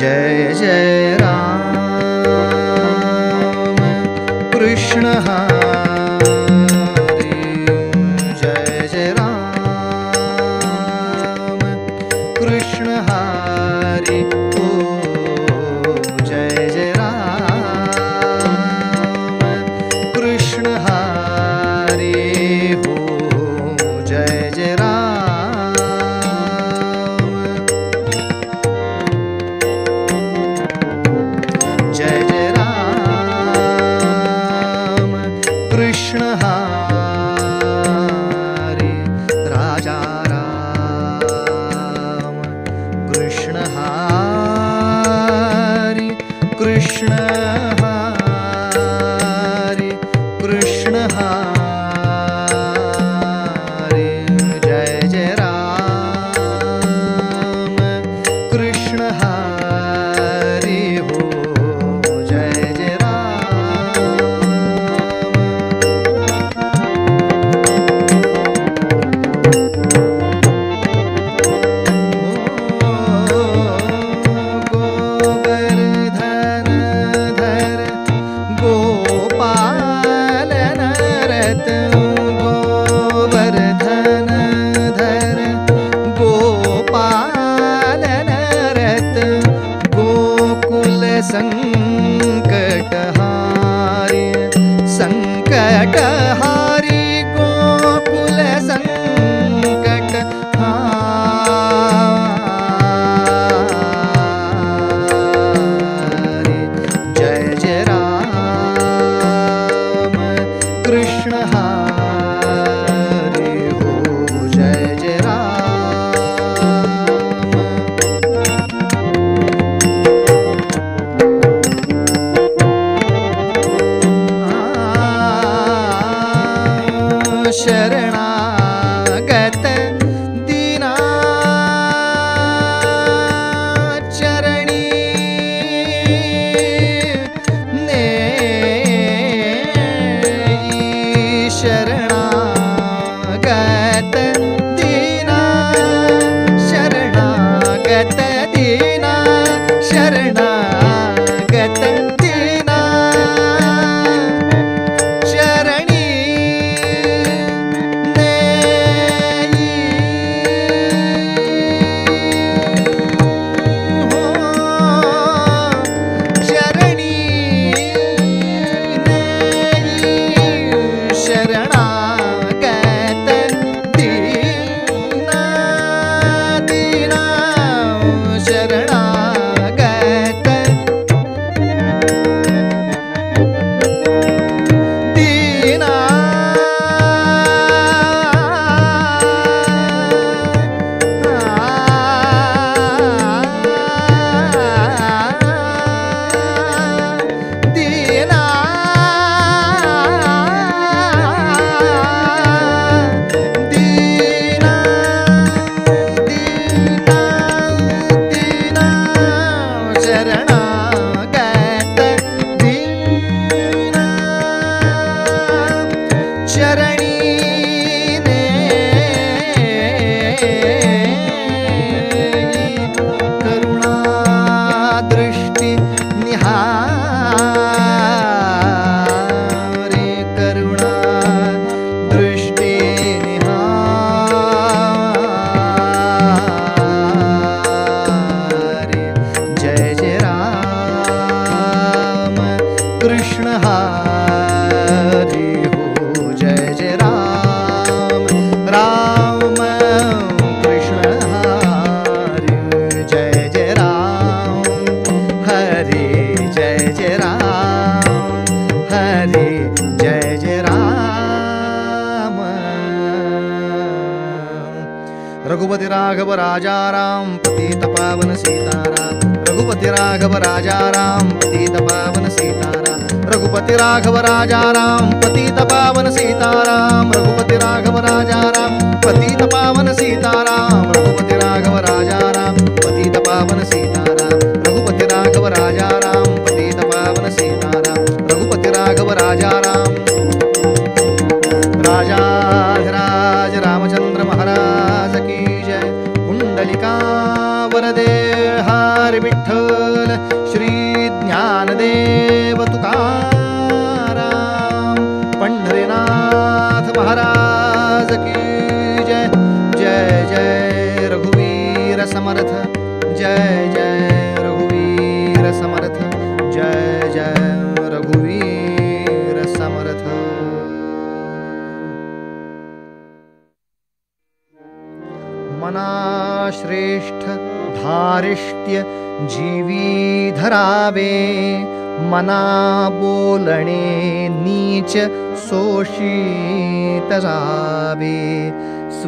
जय जय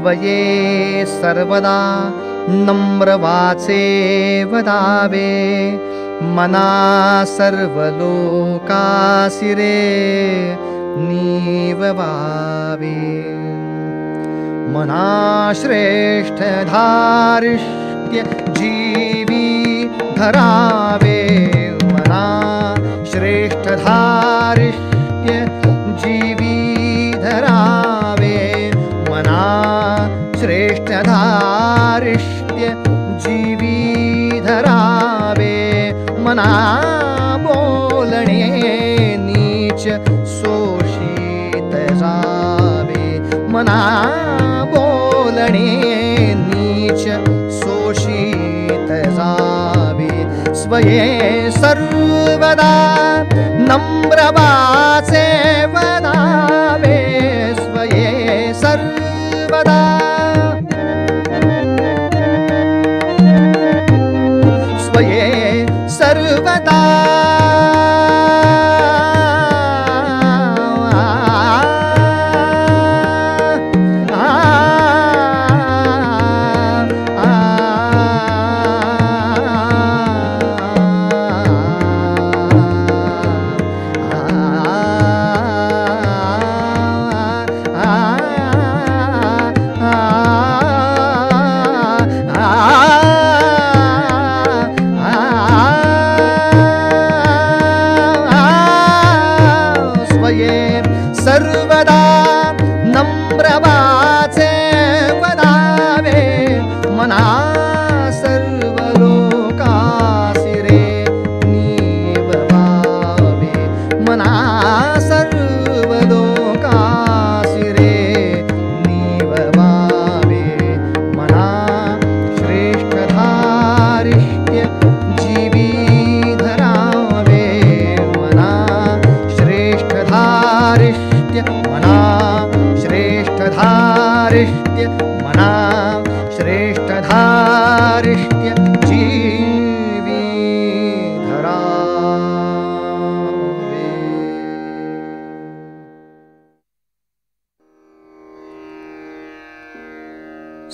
स्वये सर्वदा नम्र वाचे वदावे मना सर्वलोकासिरे नीववावे मना धारिष्ट्य जीवी धरावे मना श्रेष्ठ बोलणे नीच शोषित जावे। स्वये सर्वदा नम्र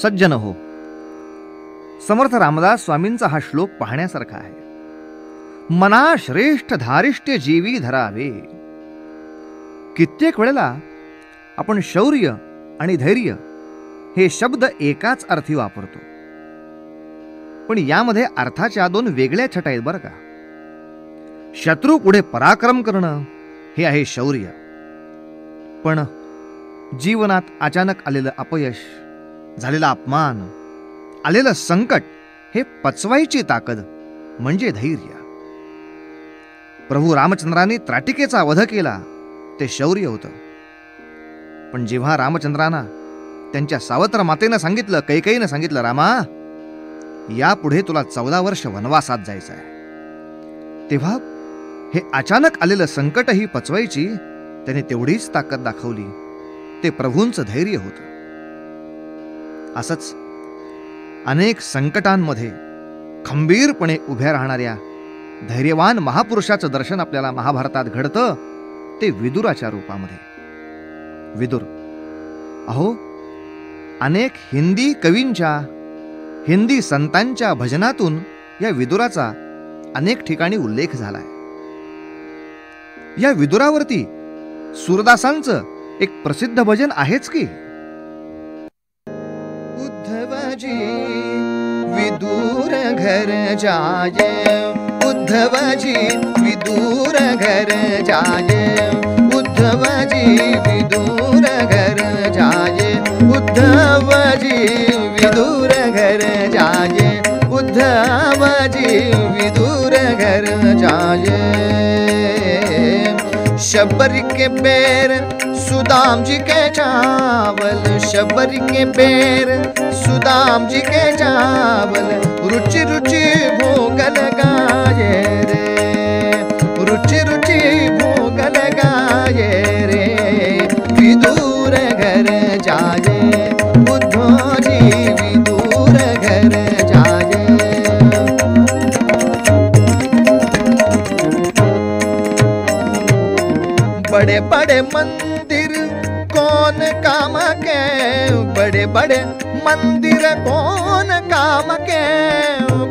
सज्जन हो. समर्थ रामदास स्वामींचा हा श्लोक पाहण्यासारखा आहे. मना श्रेष्ठ धारिष्ट्य जीवी धरावे. कित्येक वेळेला आपण शौर्य आणि धैर्य हे शब्द एकाच अर्थी वापरतो. पण यामध्ये अर्थाच्या दोन वेगळ्या छटा आहेत बरं का. शत्रू पुढे पराक्रम करणं हे आहे शौर्य. पण जीवनात अचानक आलेलं अपयश झालेला अपमान आलेलं संकट हे पचवायची ताकद म्हणजे धैर्य. प्रभू रामचंद्राने त्राटिकेचा वध केला ते शौर्य होतं. पण जेव्हा रामचंद्रांना त्यांच्या सावत्र मातेनं सांगितलं कैकईनं सांगितलं रामा यापुढे तुला चौदा वर्ष वनवासात जायचं आहे. तेव्हा हे अचानक आलेलं संकटही पचवायची त्याने तेवढीच ताकद दाखवली. ते प्रभूंचं धैर्य होतं. असंच अनेक संकटांमध्ये खंबीरपणे उभ्या राहणाऱ्या धैर्यवान महापुरुषाचं दर्शन आपल्याला महाभारतात घडतं ते विदुराच्या रूपामध्ये. विदुर अहो अनेक हिंदी कवींच्या हिंदी संतांच्या भजनातून या विदुराचा अनेक ठिकाणी उल्लेख झालाय. या विदुरावरती सूरदासांचं एक प्रसिद्ध भजन आहेच की? जी। विदूर घर जाये उद्धव जी विदूर घर जाये उद्धव जी विदूर घर जाये उद्धव जी विदूर घर जाये उद्धव जी विदूर घर जाए। शबर के पैर सुदाम जी के चावल, शबर के पैर। सुदाम जी के चावल, रुचि रुचि भोग लगाए रे। रुचि रुचि भोग लगाए रे। घर जाए विदूर घर जाए। बड़े बड़े मंदिर बड़े मंदिर कौन काम के?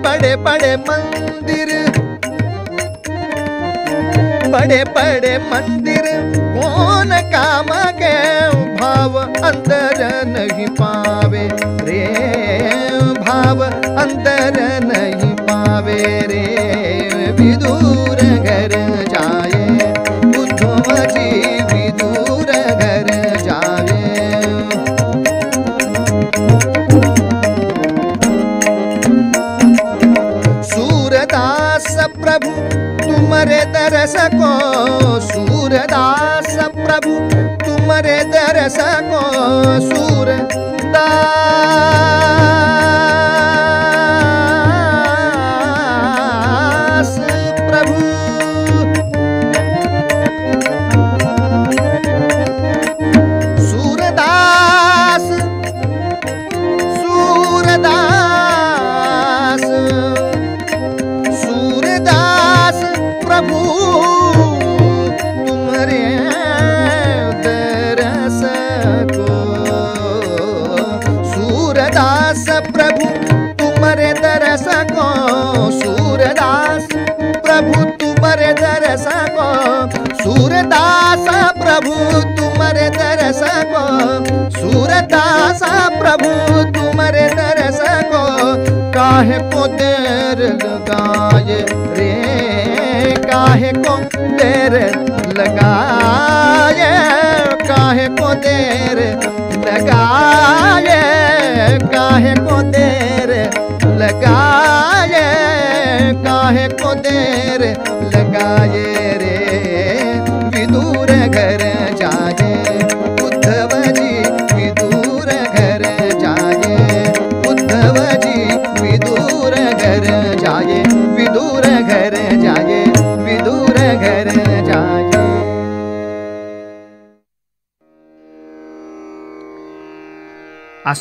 बड़े बड़े मंदिर। बड़े बड़े मंदिर कौन काम के? भाव अंदर नहीं पावे रे, भाव अंदर नहीं पावे रे। विदूर घर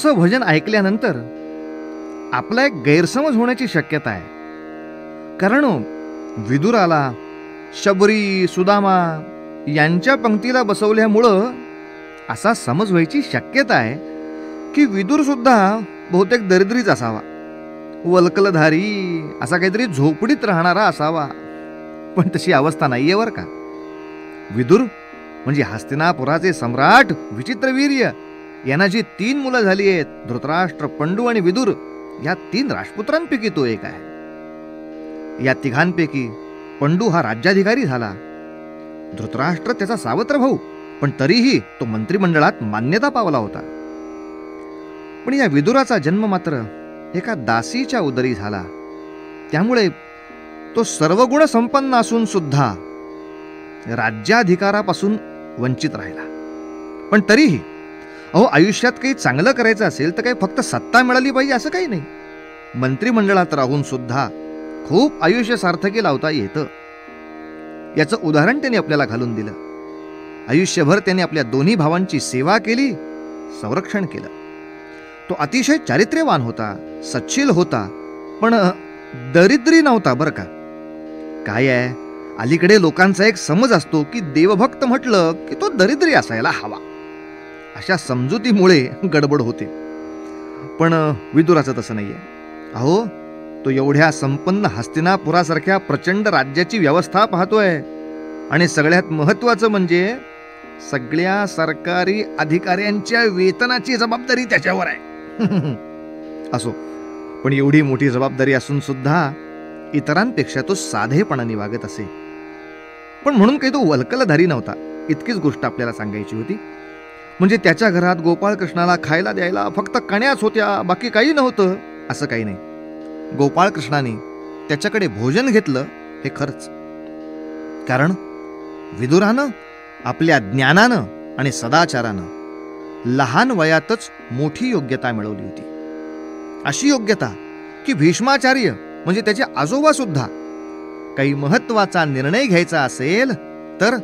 असं भजन ऐकल्यानंतर आपला एक गैरसमज होण्याची शक्यता आहे. कारण हो, विदुराला शबरी सुदामा यांच्या पंक्तीला बसवल्यामुळं असा समज व्हायची शक्यता आहे की विदूर सुद्धा बहुतेक दरिद्रीच असावा. वल्कलधारी असा काहीतरी झोपडीत राहणारा असावा. पण तशी अवस्था नाहीये वर का. विदुर म्हणजे हस्तिनापुराचे सम्राट विचित्रवीर्य. यांना जी तीन मुलं झाली आहेत धृतराष्ट्र पंडू आणि विदुर या तीन राजपुत्रांपैकी तो एक आहे. या तिघांपैकी पंडू हा राज्याधिकारी झाला. धृतराष्ट्र त्याचा सावत्र भाऊ पण तरीही तो मंत्रिमंडळात मान्यता पावला होता. पण या विदुराचा जन्म मात्र एका दासीच्या उदरी झाला. त्यामुळे तो सर्वगुण संपन्न असून सुद्धा राज्याधिकारापासून वंचित राहिला. पण तरीही अहो आयुष्यात काही चांगलं करायचं असेल तर काही फक्त सत्ता मिळाली पाहिजे असं काही नाही. मंत्रिमंडळात राहून सुद्धा खूप आयुष्य सार्थकी लावता येतं. याचं उदाहरण त्यांनी आपल्याला घालून दिलं. आयुष्यभर त्यांनी आपल्या दोन्ही भावांची सेवा केली संरक्षण केलं. तो अतिशय चारित्र्यवान होता सच्शील होता पण दरिद्री नव्हता बरं का. काय आहे? अलीकडे लोकांचा एक समज असतो की देवभक्त म्हटलं की तो दरिद्री असायला हवा. अशा समजुतीमुळे गडबड होते. पण विदुराचं तसं नाही आहे अहो तो एवढ्या संपन्न हस्तिनापुरासारख्या प्रचंड राज्याची व्यवस्था पाहतोय. आणि सगळ्यात महत्वाचं म्हणजे सगळ्या सरकारी अधिकाऱ्यांच्या वेतनाची जबाबदारी त्याच्यावर आहे. असो पण एवढी मोठी जबाबदारी असून सुद्धा इतरांपेक्षा तो साधेपणाने वागत असे. पण म्हणून काही तो वल्कलधारी नव्हता. इतकीच गोष्ट आपल्याला सांगायची होती. म्हणजे त्याच्या घरात गोपाळकृष्णाला खायला द्यायला फक्त कण्याच होत्या बाकी काही नव्हतं असं काही नाही. गोपाळकृष्णाने त्याच्याकडे भोजन घेतलं हे खरंच. कारण विदुरानं आपल्या ज्ञानानं आणि सदाचारानं लहान वयातच मोठी योग्यता मिळवली होती. अशी योग्यता की भीष्माचार्य म्हणजे त्याचे आजोबा सुद्धा काही महत्त्वाचा निर्णय घ्यायचा असेल तर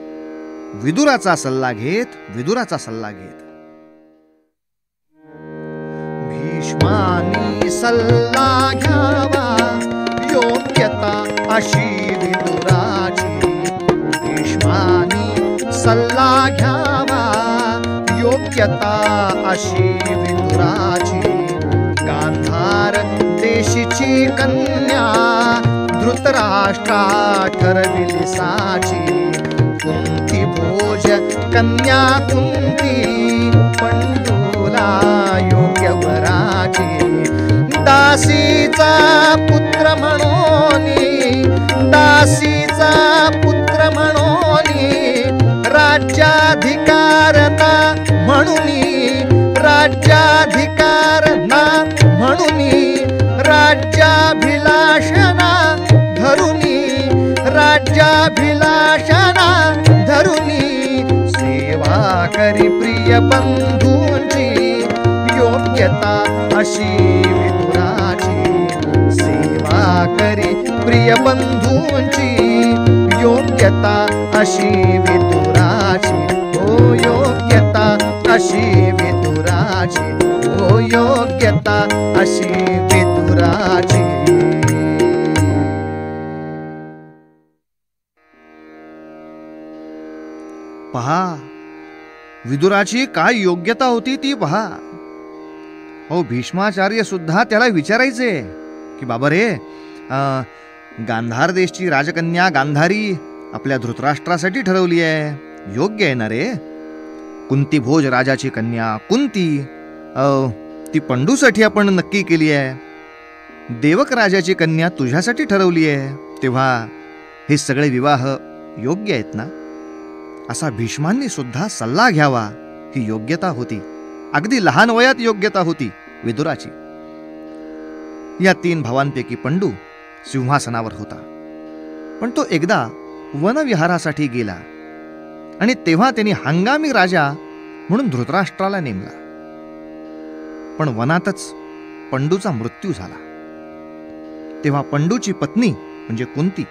विदुराचा सल्ला घेत विदुराचा सल्ला घेत. भीष्मानी सल्ला घ्यावा योग्यता अशी विदुराची. भीष्मानी सल्ला घ्यावा योग्यता अशी विदुराची. गांधार देशीची कन्या धृतराष्ट्रा ठरविली साची. कन्या कुंती पंडूला योग्य दासीचा पुत्र म्हणून दासीचा पुत्र म्हणून राज्याधिकारता म्हणून राज्याधिकार ना म्हणून राज्याभिलाषणा धरुनी राज्याभिलाषणा धरुनी. करी प्रिय बंधूंची योग्यता अशी विदुराची सेवा करी प्रिय बंधूंची योग्यता अशी विदुराची हो योग्यता अशी विदुराची हो योग्यता अशी विदुराची पहा विदुराची काय योग्यता होती ती पहा. हो भीष्माचार्य सुद्धा त्याला विचारायचे की बाबा रे गांधार देशची राजकन्या गांधारी आपल्या धृतराष्ट्रासाठी ठरवली आहे. योग्य आहे ना रे? कुंती भोज राजाची कन्या कुंती ती पंडूसाठी आपण नक्की केली आहे. देवक राजाची कन्या तुझ्यासाठी ठरवली आहे. तेव्हा हे सगळे विवाह योग्य आहेत ना? असा भीष्मांनी सुद्धा सल्ला घ्यावा. ही योग्यता होती. अगदी लहान वयात योग्यता होती विदुराची. या तीन भावांपैकी पंडू सिंहासनावर होता. पण तो एकदा वनविहारासाठी गेला आणि तेव्हा त्यांनी हंगामी राजा म्हणून धृतराष्ट्राला नेमला. पण वनातच पंडूचा मृत्यू झाला. तेव्हा पंडूची पत्नी म्हणजे कुंती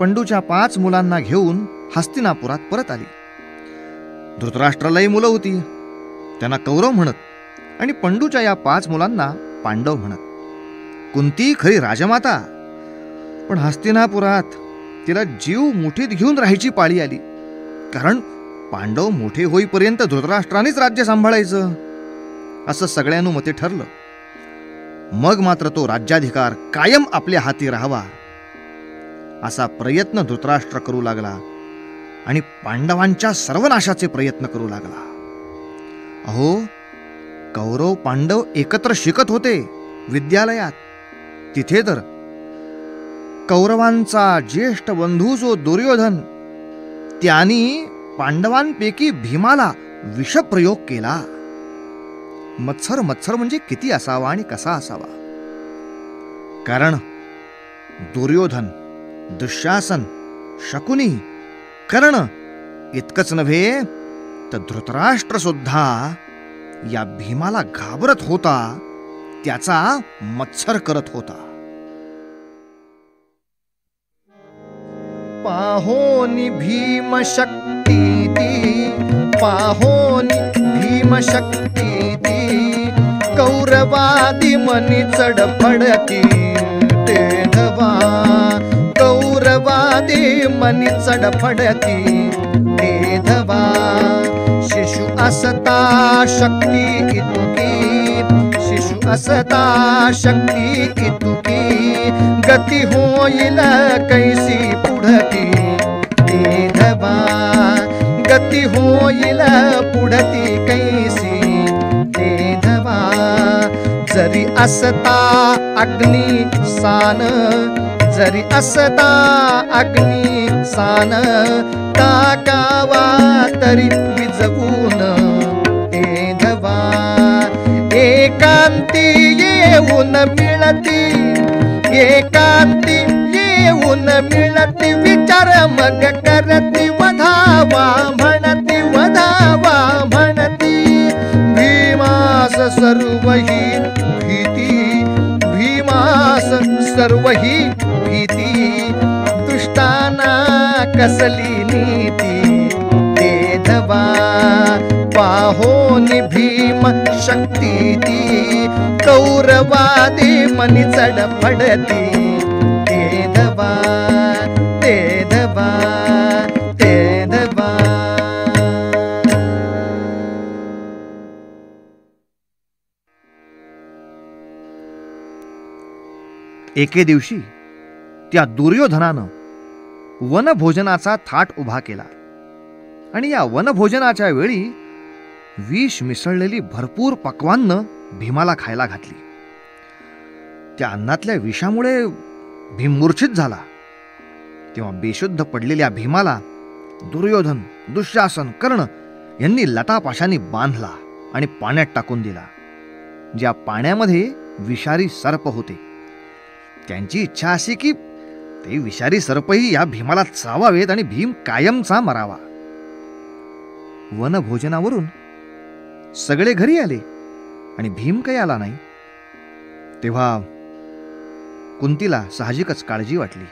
पंडूच्या पाच मुलांना घेऊन हस्तिनापुरात परत आली. धृतराष्ट्रालाही मुलं होती. त्यांना कौरव म्हणत आणि पंडूच्या या पाच मुलांना पांडव म्हणत. कुंती खरी राजमाता. पण हस्तिनापुरात तिला जीव मुठीत घेऊन राहायची पाळी आली. कारण पांडव मोठे होईपर्यंत धृतराष्ट्रानेच राज्य सांभाळायचं. असं सगळ्यानुमते ठरलं. मग मात्र तो राज्याधिकार कायम आपल्या हाती राहावा. असा प्रयत्न धृतराष्ट्र करू लागला. आणि पांडवांच्या सर्वनाशाचे प्रयत्न करू लागला. अहो कौरव पांडव एकत्र शिकत होते विद्यालयात. तिथे तर कौरवांचा ज्येष्ठ बंधू जो दुर्योधन त्यांनी पांडवांपैकी भीमाला विषप्रयोग केला. मत्सर मत्सर म्हणजे किती असावा आणि कसा असावा? कारण दुर्योधन दुःशासन शकुनी कर्ण इतकंच नव्हे तर धृतराष्ट्र सुद्धा या भीमाला घाबरत होता त्याचा मत्सर करत होता. पाहोनी भीमशक्ती ती पाहोनी भीमशक्ती ती कौरवादी मनी चढफडती तेधवा वादे मनी चढफडती तेधवा शिशु असता शक्ती इतुकी शिशु असता शक्ती इतुकी गती होईल कैसी पुढती देधवा गती होईल पुढती कैसी देधवा जरी असता अग्नी सान जरी असता अग्नी सान टाकावा तरी विजवून तेधवा एकांती येऊन मिळती एकांती येऊन मिळती. विचार मग करती वधावा म्हणती वधावा म्हणती. भीमास सर्व ही भीती भीमास सर्व ही कसली नीती? ते दबा पाहोनी भीम शक्ती ती. कौरवादी मनी चढ पडती. ते दबा ते दबा एके दिवशी त्या दुर्योधनानं वनभोजनाचा थाट उभा केला. आणि या वनभोजनाच्या वेळी विष मिसळलेली भरपूर पक्वान्न भीमाला खायला घातली. त्या अन्नातल्या विषामुळे भीम मूर्छित झाला. तेव्हा बेशुद्ध पडलेल्या भीमाला दुर्योधन दुःशासन कर्ण यांनी लतापाशाने बांधला आणि पाण्यात टाकून दिला ज्या पाण्यामध्ये विषारी सर्प होते. त्यांची इच्छा अशी की ते विषारी सर्पही या भीमाला चावावेत आणि भीम कायमचा मरावा. वनभोजनावरून सगळे घरी आले आणि भीम काही आला नाही. तेव्हा कुंतीला साहजिकच काळजी वाटली.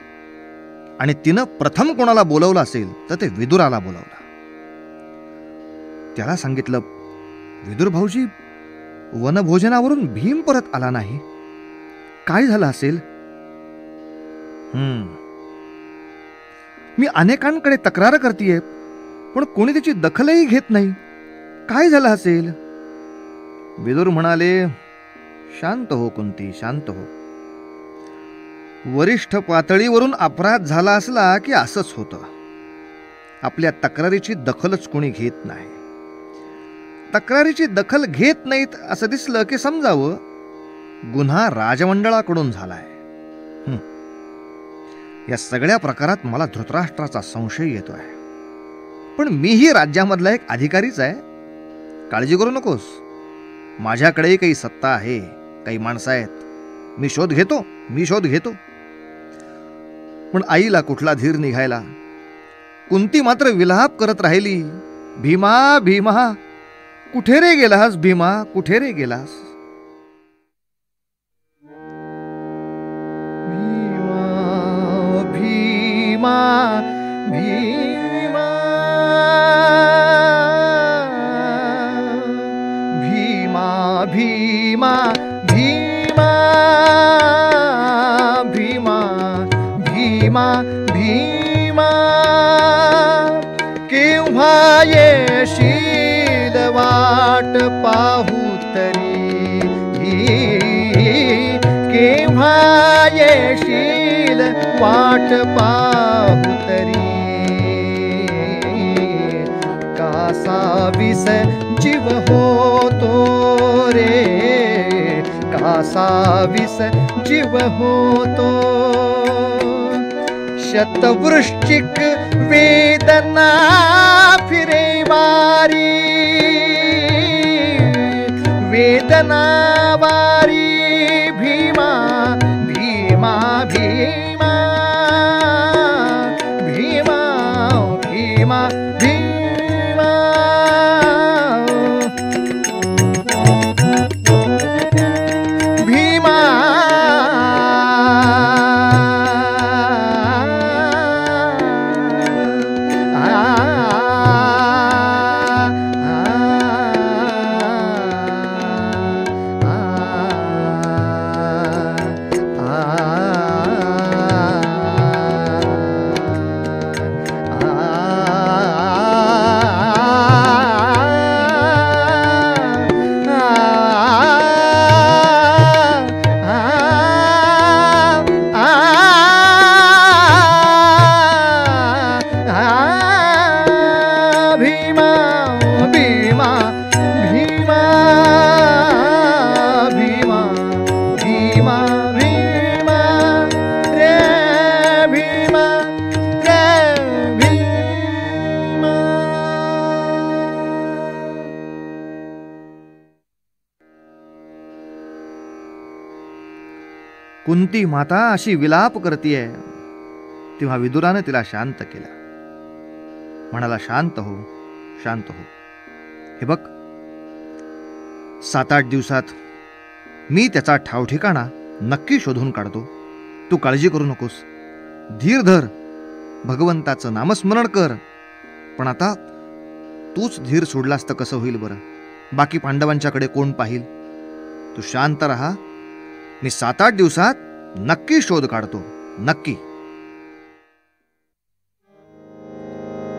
आणि तिनं प्रथम कोणाला बोलवलं असेल तर ते विदुराला बोलावलं. त्याला सांगितलं विदुर भाऊजी वनभोजनावरून भीम परत आला नाही. काय झालं असेल? मी अनेकांकडे तक्रार करतीये पण कोणी त्याची दखलही घेत नाही. काय झालं असेल? विदुर म्हणाले शांत हो कुंती शांत हो. वरिष्ठ पातळीवरून अपराध झाला असला की असंच होतं. आपल्या तक्रारीची दखलच कोणी घेत नाही. तक्रारीची दखल घेत नाहीत असं दिसलं की समजावं गुन्हा राजमंडळाकडून झालाय. या सगळ्या प्रकारात मला धृतराष्ट्राचा संशय येतो आहे पण मीही राज्यामधला एक अधिकारीच आहे. काळजी करू नकोस. माझ्याकडेही काही सत्ता आहे काही माणसं आहेत. मी शोध घेतो मी शोध घेतो. पण आईला कुठला धीर निघायला? कुंती मात्र विलाप करत राहिली भीमा भीमा कुठे रे गेलास भीमा कुठे रे गेलास? ीमा भीमा किंहाय शीलवाट पाहुतरी पहु शील वाट पाहुतरी कासा विस जीव हो तो रे कासा विस का साविस जीवो शतवृश्चिक वेदना फिरे वारी। वेदना वारी कुंती माता अशी विलाप करतीये. तेव्हा विदुरानं तिला शांत केलं. म्हणाला शांत हो शांत हो. हे बघ सात आठ दिवसात मी त्याचा ठावठिकाणा नक्की शोधून काढतो. तू काळजी करू नकोस. धीर धर. भगवंताचं नामस्मरण कर. पण आता तूच धीर सोडलास तर कसं होईल बरं? बाकी पांडवांच्याकडे कोण पाहिल? तू शांत राहा. मी सात आठ दिवसात नक्की शोध काढतो. नक्की.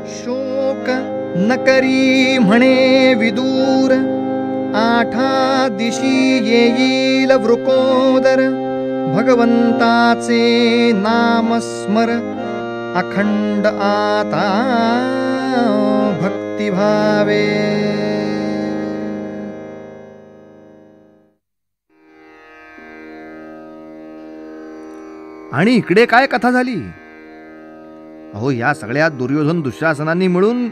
शोक नकरी म्हणे विदूर आठा दिशी येईल वृकोदर भगवंताचे नामस्मर अखंड आता भक्तिभावे. आणि इकडे काय कथा झाली? अहो या सगळ्या दुर्योधन दुःशासनांनी मिळून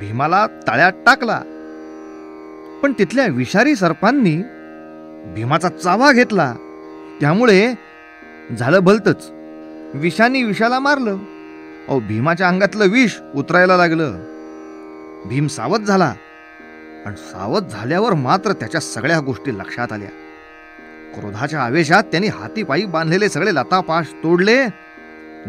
भीमाला तळ्यात टाकला. पण तिथल्या विषारी सर्पांनी भीमाचा चावा घेतला. त्यामुळे झालं भलतच. विषानी विषाला मारलं. अहो भीमाच्या अंगातलं विष उतरायला लागलं. भीम सावध झाला. आणि सावध झाल्यावर मात्र त्याच्या सगळ्या गोष्टी लक्षात आल्या. क्रोधाच्या आवेशात त्यांनी हातीपायी बांधलेले सगळे लतापाश तोडले.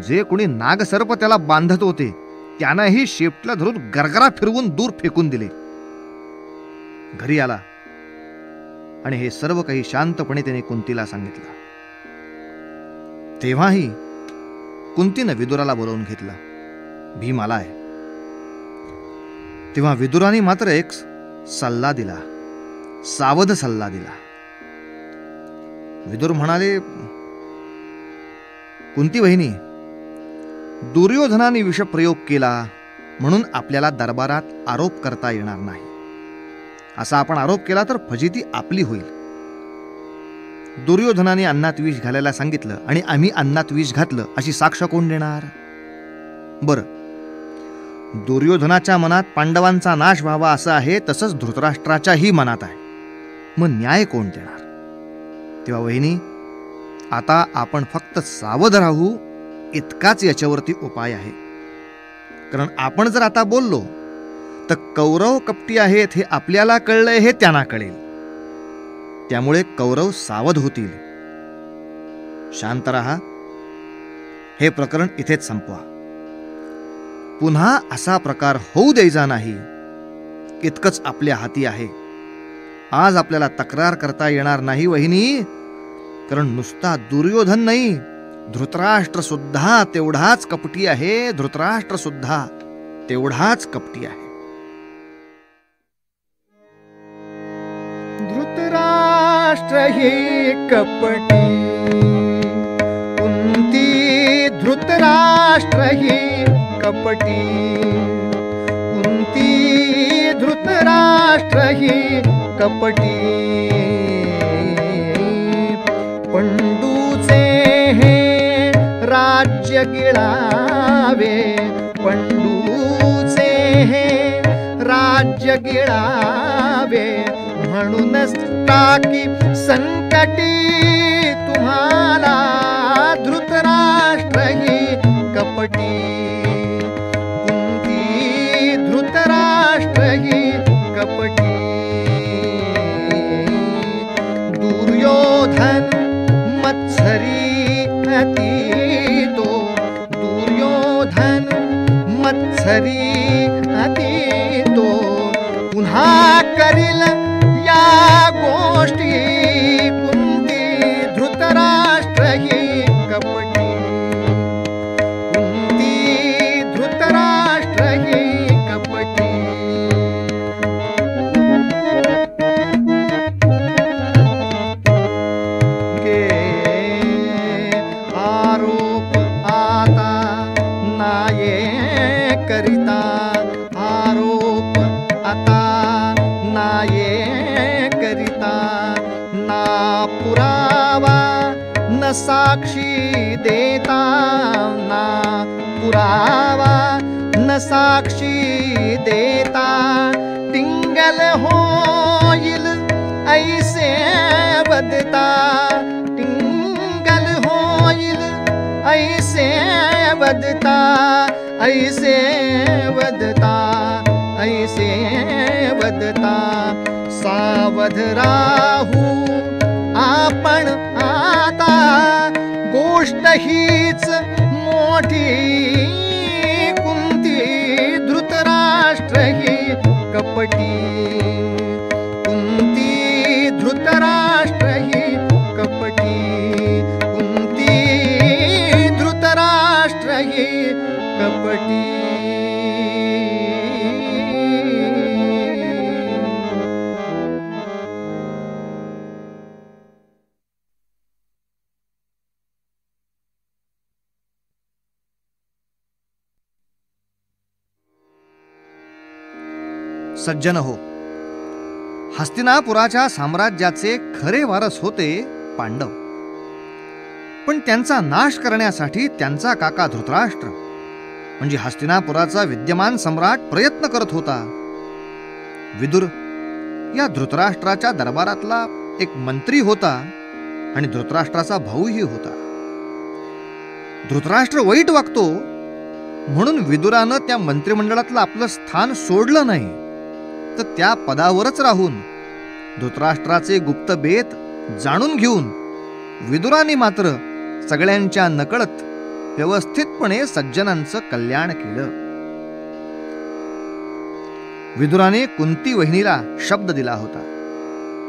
जे कोणी नागसर्प त्याला बांधत होते त्यांनाही शेपटीला धरून गरगरा फिरवून दूर फेकून दिले. घरी आला. आणि हे सर्व काही शांतपणे त्याने कुंतीला सांगितलं. तेव्हाही कुंतीनं विदुराला बोलवून घेतला भीम आलाय. तेव्हा विदुराने मात्र एक सल्ला दिला सावध सल्ला दिला. विदुर म्हणाले कुंती वहिनी दुर्योधनाने विषप्रयोग केला म्हणून आपल्याला दरबारात आरोप करता येणार नाही. असा आपण आरोप केला तर फजिती आपली होईल. दुर्योधनाने अन्नात विष घालायला सांगितलं आणि आम्ही अन्नात विष घातलं अशी साक्ष कोण देणार? बर. दुर्योधनाच्या मनात पांडवांचा नाश व्हावा असं आहे तसंच धृतराष्ट्राच्याही मनात आहे. मग न्याय कोण देणार? तेव्हा वहिनी आता आपण फक्त सावध राहू इतकाच याच्यावरती उपाय आहे. कारण आपण जर आता बोललो तर कौरव कपटी आहेत हे आपल्याला कळलंय हे त्यांना कळेल. त्यामुळे कौरव सावध होतील. शांत रहा. हे प्रकरण इथेच संपवा. पुन्हा असा प्रकार होऊ द्यायचा नाही. इतकंच आपल्या हाती आहे. आज आपल्याला तक्रार करता येणार नाही वहिनी. कारण नुसता दुर्योधन नाही धृतराष्ट्र सुद्धा तेवढाच कपटी आहे धृतराष्ट्र सुद्धा तेवढाच कपटी आहे. धृतराष्ट्र हे कपटी कुंती धृतराष्ट्र हे कपटी कुंती धृतराष्ट्र हे कपटी. राज्य गिळावे पंडूचे हे राज्य गिळावे म्हणूनच टाकी संकटी तुम्हाला साक्षी देता टिंगल होईल ऐसे बदता टिंगल होईल ऐसे बदता ऐसे बदता ऐसे बदता। सावध राहू आपण आता गोष्ट हीच मोठी ही कपटी। कुंती धृतराष्ट्र ही कपटी। कुंती धृतराष्ट्र ही कपटी सज्जन हो. हस्तिनापुराच्या साम्राज्याचे खरे वारस होते पांडव. पण त्यांचा नाश करण्यासाठी त्यांचा काका धृतराष्ट्र म्हणजे हस्तिनापुराचा विद्यमान सम्राट प्रयत्न करत होता. विदुर या धृतराष्ट्राच्या दरबारातला एक मंत्री होता आणि धृतराष्ट्राचा भाऊही होता. धृतराष्ट्र वाईट वागतो म्हणून विदुरानं त्या मंत्रिमंडळातलं आपलं स्थान सोडलं नाही. फक्त त्या पदावरच राहून. धृतराष्ट्राचे गुप्त बेत जाणून घेऊन विदुराने मात्र सगळ्यांच्या नकळत व्यवस्थितपणे सज्जनांचं कल्याण केलं. विदुराने कुंती वहिनीला शब्द दिला होता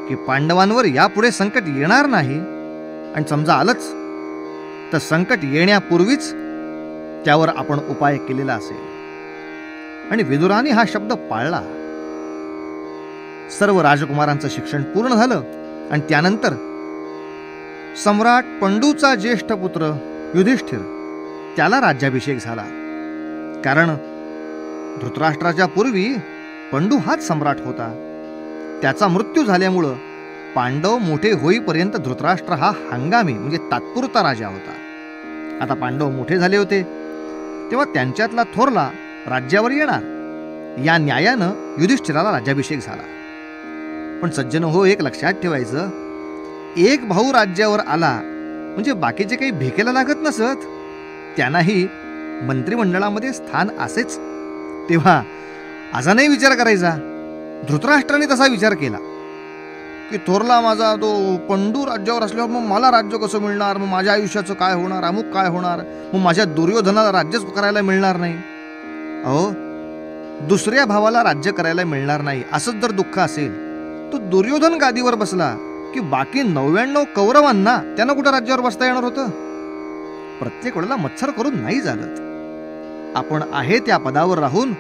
की पांडवांवर यापुढे संकट येणार नाही. आणि समजा आलंच तर संकट येण्यापूर्वीच त्यावर आपण उपाय केलेला असेल. आणि विदुराने हा शब्द पाळला. सर्व राजकुमारांचं शिक्षण पूर्ण झालं आणि त्यानंतर सम्राट पंडूचा ज्येष्ठ पुत्र युधिष्ठिर त्याला राज्याभिषेक झाला. कारण धृतराष्ट्राच्या पूर्वी पंडू हाच सम्राट होता. त्याचा मृत्यू झाल्यामुळं पांडव मोठे होईपर्यंत धृतराष्ट्र हा हंगामी म्हणजे तात्पुरता राजा होता. आता पांडव मोठे झाले होते. तेव्हा त्यांच्यातला थोरला राज्यावर येणार. या न्यायानं युधिष्ठिराला राज्याभिषेक झाला. पण सज्जन हो एक लक्षात ठेवायचं. एक भाऊ राज्यावर आला म्हणजे बाकीचे काही भेकेला लागत नसत. त्यांनाही मंत्रिमंडळामध्ये स्थान असेच. तेव्हा असा नाही विचार करायचा. धृतराष्ट्राने तसा विचार केला. की थोरला माझा तो पंडू राज्यावर असल्यावर मग मला राज्य कसं मिळणार? मग माझ्या आयुष्याचं काय होणार? अमुक काय होणार? मग माझ्या दुर्योधनाला राज्यच करायला मिळणार नाही. अहो दुसऱ्या भावाला राज्य करायला मिळणार नाही असंच जर दुःख असेल तो दुर्योधन गादीवर बसला की बाकी नव्याण्णव कौरवांना त्यांना कुठं राज्यावर बसता येणार होतं? प्रत्येक वेळेला मत्सर करून नाही झालं आपण आहे त्या पदावर राहून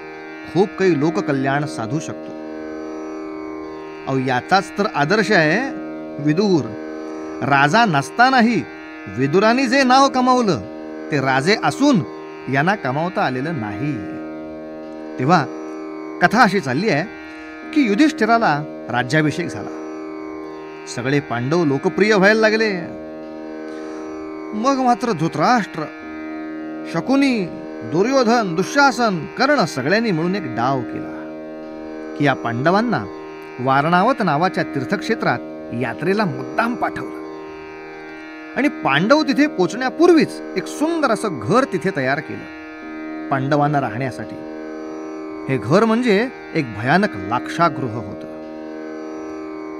खूप काही लोककल्याण साधू शकतो. अहो याचाच तर आदर्श आहे विदूर. राजा नसतानाही विदुराने जे नाव कमावलं ते राजे असून यांना कमावता आलेलं नाही. तेव्हा कथा अशी चालली आहे की युधिष्ठिराला राज्याभिषेक झाला. सगळे पांडव लोकप्रिय व्हायला लागले. मग मात्र धृतराष्ट्र शकुनी दुर्योधन दुःशासन कर्ण सगळ्यांनी मिळून एक डाव केला. की या पांडवांना वारणावत नावाच्या तीर्थक्षेत्रात यात्रेला मुद्दाम पाठवलं. आणि पांडव तिथे पोचण्यापूर्वीच एक सुंदर असं घर तिथे तयार केलं. पांडवांना राहण्यासाठी. हे घर म्हणजे एक भयानक लाक्षागृह होत.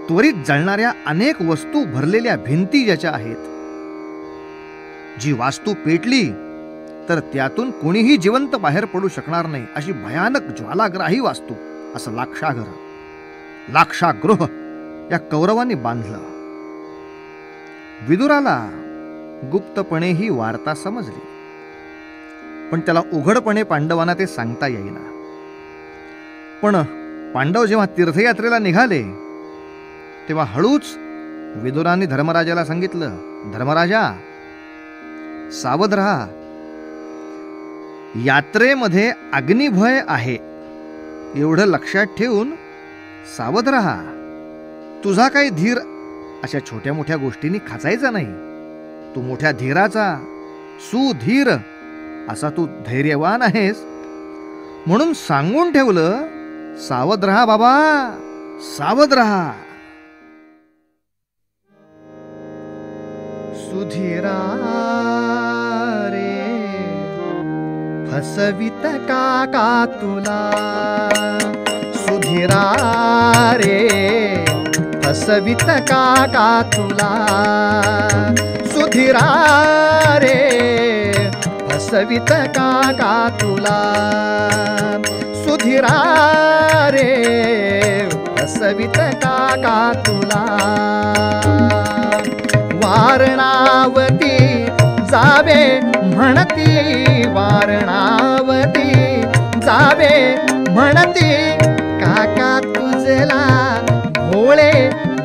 त्वरित जळणाऱ्या अनेक वस्तू भरलेल्या भिंती ज्याच्या आहेत. जी वास्तू पेटली तर त्यातून कोणीही जिवंत बाहेर पडू शकणार नाही अशी भयानक ज्वालाग्राही वास्तू असं लाक्षाघर लाक्षागृह या कौरवांनी बांधलं. विदुराला गुप्तपणे ही वार्ता समजली. पण त्याला उघडपणे पांडवांना ते सांगता येईना. पण पांडव जेव्हा तीर्थयात्रेला निघाले तेव्हा हळूच विदुराने धर्मराजाला सांगितलं धर्मराजा सावध राहा. यात्रेमध्ये अग्निभय आहे. एवढं लक्षात ठेवून सावध राहा. तुझा काही धीर अशा छोट्या मोठ्या गोष्टींनी खाचायचा नाही. तू मोठ्या धीराचा सुधीर असा तू धैर्यवान आहेस. म्हणून सांगून ठेवलं सावध राहा बाबा सावध राहा. सुधीरा रे। फसवित काका तुला। सुधीरा रे। फसवित काका तुला। सुधीरा रे। फसवित काका तुला। सुधीरा रे। फसवित काका तुला। वारणावती जावे म्हणती वारणावती जावे म्हणती काका तुझला भोळे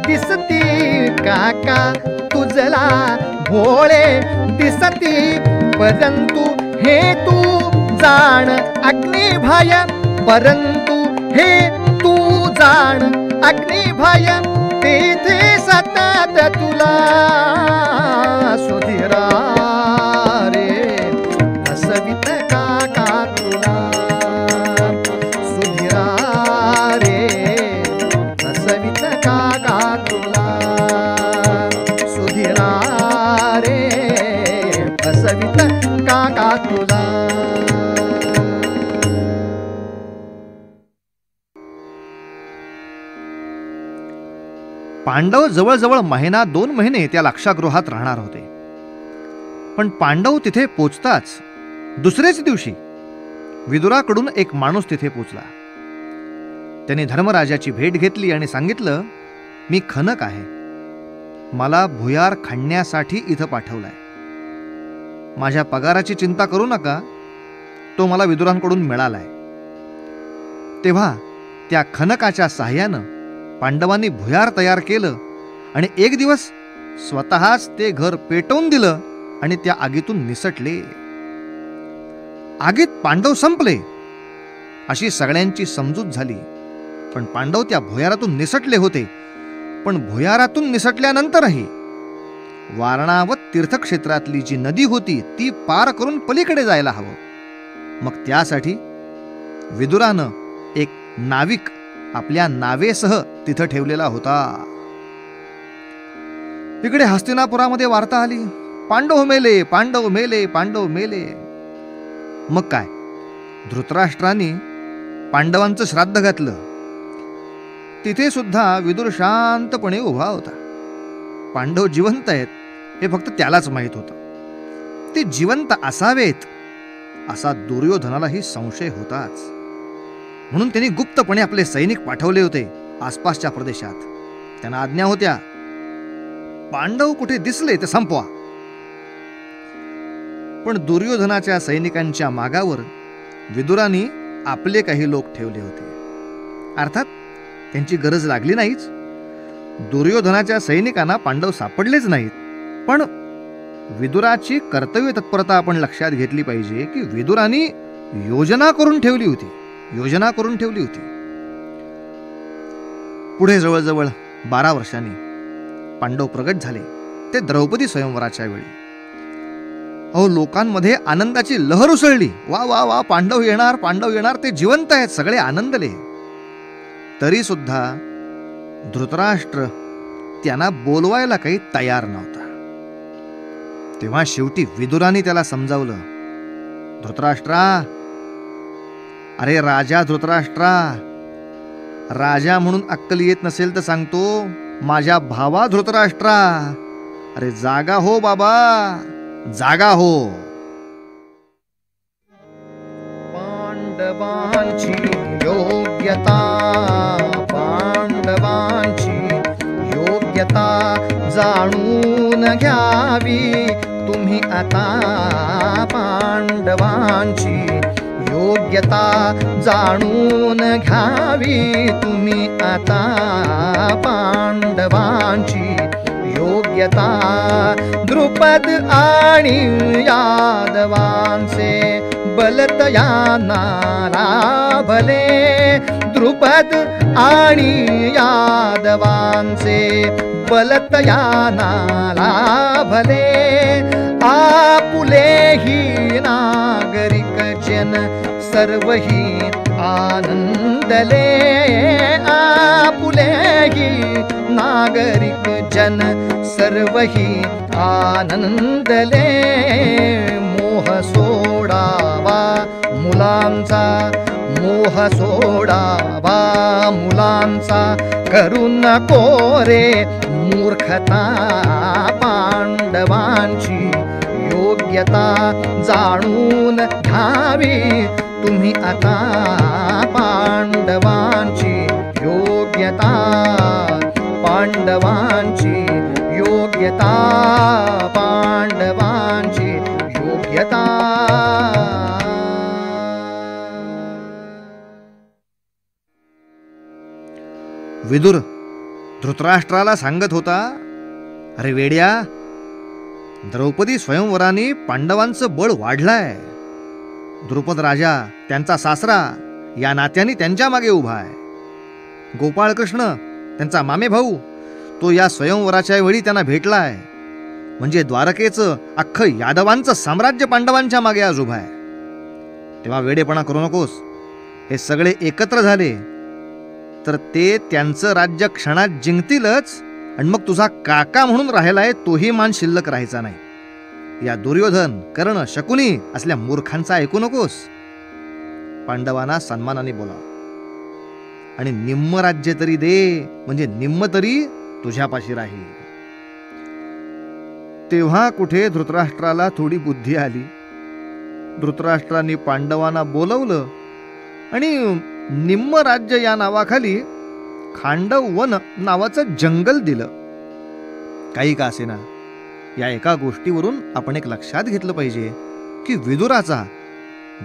दिसती काका तुझला भोळे दिसती परंतु हे तू जाण अग्निभय परंतु हे तू जाण अग्निभय तेथे सतत तुला सुधीरा पांडव जवळजवळ महिना दोन महिने त्या लाक्षागृहात राहणार होते. पण पांडव तिथे पोचताच दुसरेच दिवशी विदुराकडून एक माणूस तिथे पोचला. त्याने धर्मराजाची भेट घेतली आणि सांगितलं मी खनक आहे. मला भुयार खणण्यासाठी इथं पाठवलाय. माझ्या पगाराची चिंता करू नका. तो मला विदुरांकडून मिळालाय. तेव्हा त्या खनकाच्या साह्यानं पांडवांनी भुयार तयार केलं आणि एक दिवस स्वतःच ते घर पेटवून दिलं आणि त्या आगीतून निसटले. आगीत पांडव संपले. अशी सगळ्यांची समजूत झाली. पण पांडव त्या भुयारातून निसटले होते. पण भुयारातून निसटल्यानंतरही वारणावत तीर्थक्षेत्रातली जी नदी होती ती पार करून पलीकडे जायला हवं. मग त्यासाठी विदुरानं एक नाविक आपल्या नावेसह तिथं ठेवलेला होता. इकडे हस्तिनापुरामध्ये वार्ता आली. पांडव मेले पांडव मेले पांडव मेले. मग काय? धृतराष्ट्राने पांडवांचं श्राद्ध घातलं. तिथे सुद्धा विदुर शांतपणे उभा होता. पांडव जिवंत आहेत हे फक्त त्यालाच माहीत होतं. ते जिवंत असावेत असा दुर्योधनालाही संशय होताच. म्हणून त्यांनी गुप्तपणे आपले सैनिक पाठवले होते आसपासच्या प्रदेशात. त्यांना आज्ञा होत्या पांडव कुठे दिसले ते संपवा. पण दुर्योधनाच्या सैनिकांच्या मागावर विदुरांनी आपले काही लोक ठेवले होते. अर्थात त्यांची गरज लागली नाहीच. दुर्योधनाच्या सैनिकांना पांडव सापडलेच नाहीत. पण विदुराची कर्तव्य तत्परता आपण लक्षात घेतली पाहिजे की विदुरांनी योजना करून ठेवली होती. योजना करून ठेवली होती. पुढे जवळजवळ बारा वर्षांनी पांडव प्रगट झाले. ते द्रौपदी स्वयंवराच्या वेळी. अहो लोकांमध्ये आनंदाची लहर उसळली. वा वा वा पांडव येणार पांडव येणार ते जिवंत आहेत सगळे आनंदले. तरी सुद्धा धृतराष्ट्र त्यांना बोलवायला काही तयार नव्हता. तेव्हा शेवटी विदुराने त्याला समजावलं धृतराष्ट्रा अरे राजा धृतराष्ट्रा राजा म्हणून अक्कल येत नसेल तर सांगतो माझ्या भावा धृतराष्ट्रा. अरे जागा हो बाबा जागा हो. पांडवांची योग्यता पांडवांची योग्यता जाणून घ्यावी. तुम्ही आता पांडवांची योग्यता जाणून घ्यावी तुम्ही आता पांडवांची योग्यता. द्रुपद आणि यादवांचे बलतयाना लाभले ृपदी यादवा बलतयाना भे आहि नागरिकजन सर्वहि आनन्दले। आपुलेहि नागरिकजन सर्वनन्दले मोह सोडावा मुलांचा मोह सोडावा मुलांचा. करू नको रे मूर्खता पांडवांची. योग्यता जाणून घ्यावी तुम्ही आता पांडवांची. योग्यता पांडवांची योग्यता पांडवा विदुर धृतराष्ट्राला सांगत होता अरे वेड्या द्रौपदी स्वयंवराने पांडवांचं बळ वाढलंय. द्रुपद राजा त्यांचा सासरा या नात्याने त्यांच्या मागे उभा आहे. गोपाळकृष्ण त्यांचा मामे भाऊ तो या स्वयंवराच्या वेळी त्यांना भेटलाय. म्हणजे द्वारकेचं अख्खं यादवांचं साम्राज्य पांडवांच्या मागे आज उभं आहे. तेव्हा वेडेपणा करू नकोस. हे सगळे एकत्र झाले. तर ते त्यांचं राज्य क्षणात जिंकतीलच. आणि मग तुझा काका म्हणून राहिलाय तोही मान शिल्लक राहायचा नाही. या दुर्योधन कर्ण शकुनी असल्या मूर्खांचा ऐकू नकोस. पांडवांना सन्मानाने बोला आणि निम्म राज्य तरी दे म्हणजे निम्म तरी तुझ्यापाशी राहील. तेव्हा कुठे धृतराष्ट्राला थोडी बुद्धी आली. धृतराष्ट्रांनी पांडवांना बोलवलं. आणि निम्म राज्य या नावाखाली खांडव वन नावाचं जंगल दिलं. काही का असेना या एका गोष्टीवरून आपण एक लक्षात घेतलं पाहिजे की विदुराचा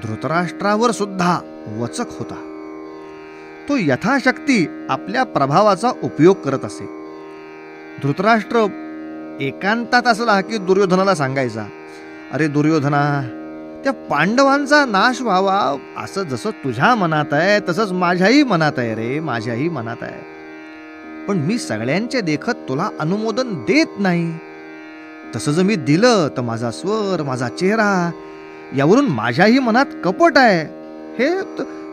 धृतराष्ट्रावर सुद्धा वचक होता. तो यथाशक्ती आपल्या प्रभावाचा उपयोग करत असे. धृतराष्ट्र एकांतात असला की दुर्योधनाला सांगायचा अरे दुर्योधना त्या पांडवांचा नाश व्हावा असं जसं तुझ्या मनात आहे तसंच माझ्याही मनात आहे रे माझ्याही मनात आहे. पण मी सगळ्यांचे देखत तुला अनुमोदन देत नाही. तसं जर मी दिलं तर माझा स्वर माझा चेहरा यावरून माझ्याही मनात कपट आहे. हे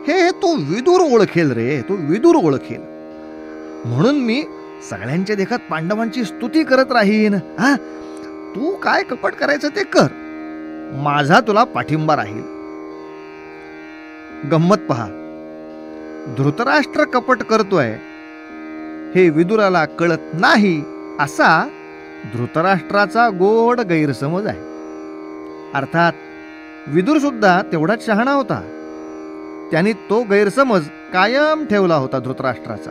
हे तो विदूर ओळखेल रे तो विदूर ओळखेल. म्हणून मी सगळ्यांच्या देखत पांडवांची स्तुती करत राहीन. हा? तू काय कपट करायचं ते कर. माझा तुला पाठिंबा राहील. गंमत पहा. धृतराष्ट्र कपट करतोय. हे विदुराला कळत नाही असा धृतराष्ट्राचा गोड गैरसमज आहे. अर्थात विदुर सुद्धा तेवढाच शहाणा होता. त्यांनी तो गैरसमज कायम ठेवला होता धृतराष्ट्राचा.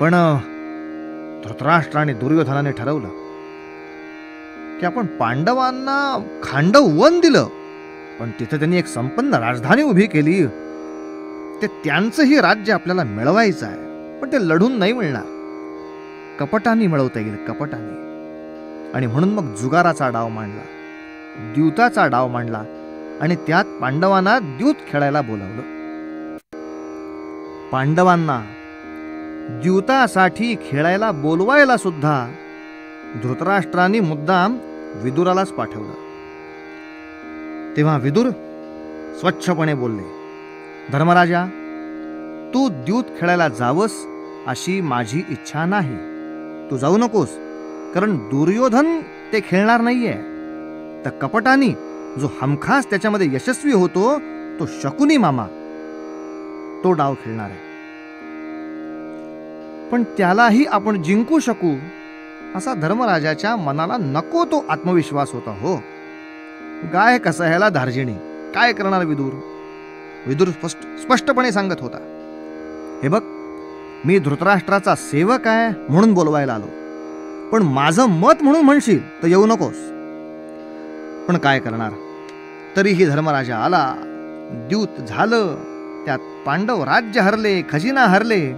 पण धृतराष्ट्र आणि दुर्योधनाने ठरवलं. की आपण पांडवांना खांडव वन दिलं. पण तिथे त्यांनी एक संपन्न राजधानी उभी केली. ते त्यांचंही राज्य आपल्याला मिळवायचं आहे. पण ते लढून नाही मिळणार. कपटाने मिळवता येईल कपटाने. आणि म्हणून मग जुगाराचा डाव मांडला. द्यूताचा डाव मांडला. आणि त्यात पांडवांना द्यूत खेळायला बोलावलं. पांडवांना द्यूतासाठी खेळायला बोलवायला सुद्धा धृतराष्ट्रांनी मुद्दाम विदुरालाच पाठवलं. तेव्हा विदुर स्वच्छपणे बोलले धर्मराजा तू द्यूत खेळायला जावस अशी माझी इच्छा नाही. तू जाऊ नकोस कारण दुर्योधन ते खेळणार नाहीये. तर कपटानी जो हमखास त्याच्यामध्ये यशस्वी होतो तो शकुनी मामा. तो डाव खेळणार आहे. पण त्यालाही आपण जिंकू शकू असा धर्मराजाच्या मनाला नको तो आत्मविश्वास होता हो. गाय कसाह्याला धार्जिणी? काय करणार विदूर? विदूर स्पष्ट स्पष्टपणे सांगत होता हे बघ मी धृतराष्ट्राचा सेवक आहे म्हणून बोलवायला आलो. पण माझं मत म्हणून म्हणशील तर येऊ नकोस. पण काय करणार? तरीही धर्मराजा आला. द्यूत झालं. त्यात पांडव राज्य हरले खजिना हरले.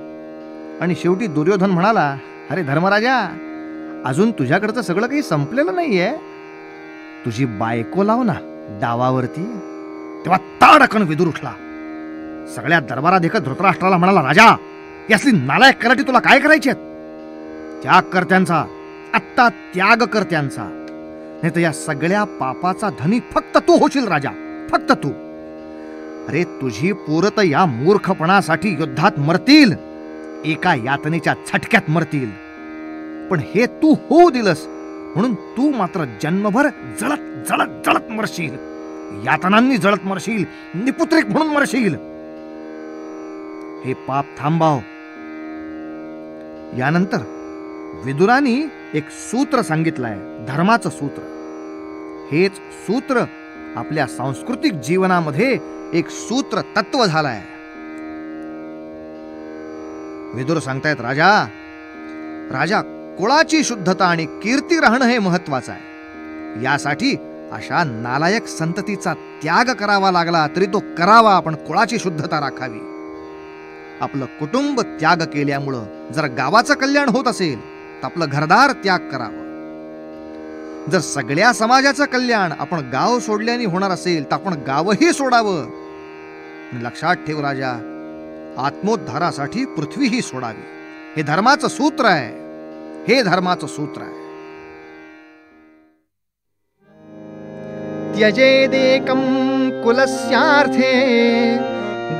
आणि शेवटी दुर्योधन म्हणाला अरे धर्मराजा अजून तुझ्याकडचं सगळं काही संपलेलं नाहीये. तुझी बायको लाव ना डावावरती तेव्हा ताडकण विदूर उठला. सगळ्या दरबारात देखत धृतराष्ट्राला म्हणाला राजा यासली नालायक कराटी तुला काय करायची त्याग कर आत्ता त्याग कर नाही तर या सगळ्या पापाचा धनी फक्त तू होशील राजा. फक्त तू. अरे तुझी पुरत या मूर्खपणासाठी युद्धात मरतील. एका यातनेच्या छटक्यात मरतील. पण हे तू होऊ दिलंस म्हणून तू मात्र जन्मभर जळत जळत जळत मरशील. यातनांनी जळत मरशील निपुत्रिक म्हणून मरशील. हे पाप थांबाव. यानंतर विदुरानी एक सूत्र सांगितलंय धर्माचं सूत्र. हेच सूत्र आपल्या सांस्कृतिक जीवनामध्ये एक सूत्र तत्व झालंय. विदुर सांगतायत राजा राजा कुळाची शुद्धता आणि कीर्ती राहणं हे महत्वाचं आहे. यासाठी अशा नालायक संततीचा त्याग करावा लागला तरी तो करावा आपण कुळाची शुद्धता राखावी. आपलं कुटुंब त्याग केल्यामुळं जर गावाचं कल्याण होत असेल तर आपलं घरदार त्याग करावं. जर सगळ्या समाजाचं कल्याण आपण गाव सोडल्याने होणार असेल तर आपण गावही सोडावं. लक्षात ठेव राजा आत्मोद्धारासाठी पृथ्वीही सोडावी. हे धर्माचं सूत्र आहे. हे धर्माचं सूत्र आहे. त्यजेदेकं कुलस्यार्थे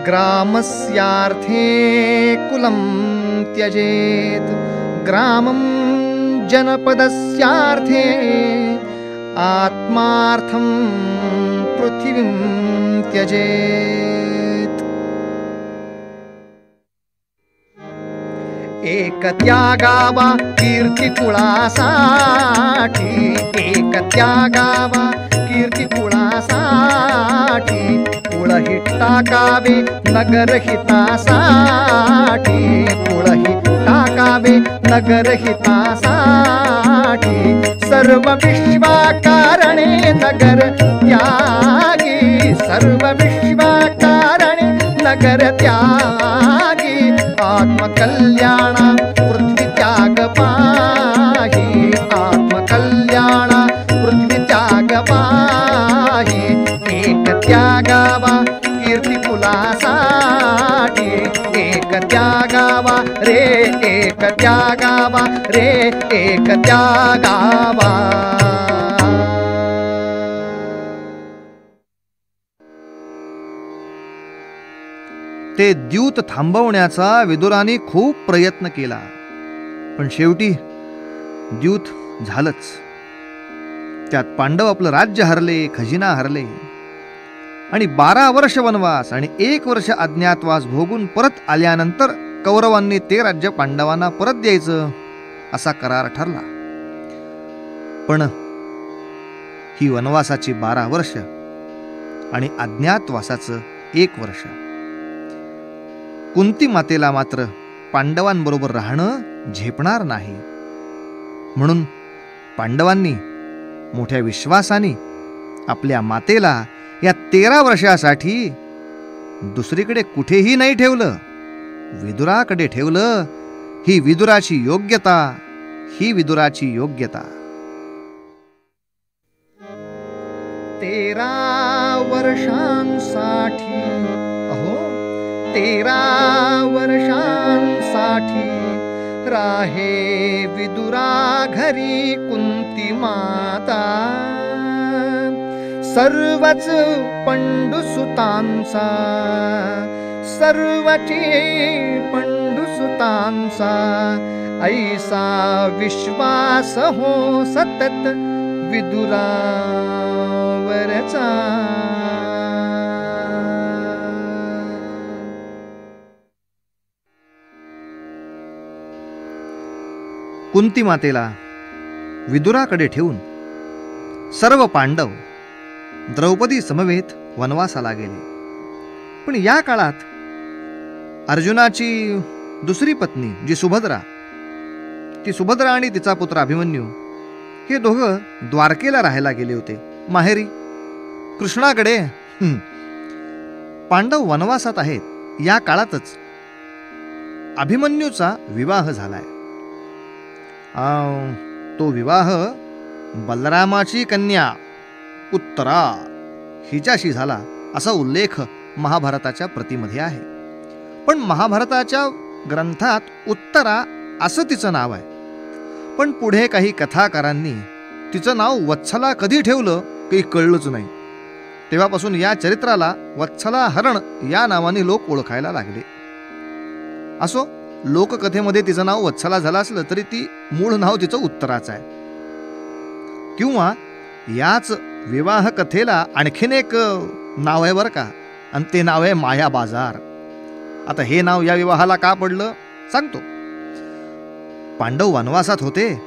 ग्रामस्यार्थे कुलं त्यजेत् ग्रामं जनपदस्यार्थे आत्मार्थं पृथिवीं त्यजेत्। एक त्यागावा कीर्तिकुळासाठी एक त्यागावा कीर्तिकुळासाठी कुळही टाकावे नगरहितासाठी. कुळही टाकावे नगरहितासाठी. सर्व विश्वाकारणे नगर त्यागी. सर्व विश्वाकारणे नगर त्यागी. आत्मकल्याण पृथ्वी त्याग पाही. आत्मकल्याण पृथ्वी त्याग पाही. एक त्यागावा कीर्तिकुलासाठी एक त्यागावा रे एक त्यागावा रे एक त्यागावा. ते द्यूत थांबवण्याचा विदुराने खूप प्रयत्न केला. पण शेवटी द्यूत झालंच. त्यात पांडव आपलं राज्य हरले खजिना हरले. आणि बारा वर्ष वनवास आणि एक वर्ष अज्ञातवास भोगून परत आल्यानंतर कौरवांनी ते राज्य पांडवांना परत द्यायचं असा करार ठरला. पण ही वनवासाची बारा वर्ष आणि अज्ञातवासाचं एक वर्ष. कुंती मातेला मात्र पांडवांबरोबर राहणं झेपणार नाही. म्हणून पांडवांनी मोठ्या विश्वासाने आपल्या मातेला या तेरा वर्षासाठी दुसरीकडे कुठेही नाही ठेवलं. विदुराकडे ठेवलं. ही विदुराची योग्यता ही विदुराची योग्यता. तेरा वर्षांसाठी तेरा वर्षांसाठी राहे विदुरा घरी कुंती माता. सर्वच पंडुसुतांचा सर्वचे पंडुसुतांचा ऐसा विश्वास हो सतत विदुरावरचा. कुंती मातेला विदुराकडे ठेवून सर्व पांडव द्रौपदी समवेत वनवासाला गेले. पण या काळात अर्जुनाची दुसरी पत्नी जी सुभद्रा ती सुभद्रा आणि तिचा पुत्र अभिमन्यू हे दोघं द्वारकेला राहायला गेले होते. माहेरी कृष्णाकडे पांडव वनवासात आहेत. या काळातच अभिमन्यूचा विवाह झालाय. तो विवाह बलरामाची कन्या उत्तरा हिच्याशी झाला असा उल्लेख महाभारताच्या प्रतीमध्ये आहे. पण महाभारताच्या ग्रंथात उत्तरा असं तिचं नाव आहे. पण पुढे काही कथाकारांनी तिचं नाव वत्सला कधी ठेवलं काही कळलंच नाही. तेव्हापासून या चरित्राला वत्सला हरण या नावाने लोक ओळखायला लागले. असो लोककथेमध्ये तिचं नाव वत्सला झालं असलं तरी ती मूळ नाव तिचं उत्तराचं आहे. किंवा याच विवाह कथेला आणखीन एक नाव आहे बरं का आणि ते नाव आहे माया बाजार. आता हे नाव या विवाहाला का पडलं? सांगतो. पांडव वनवासात होते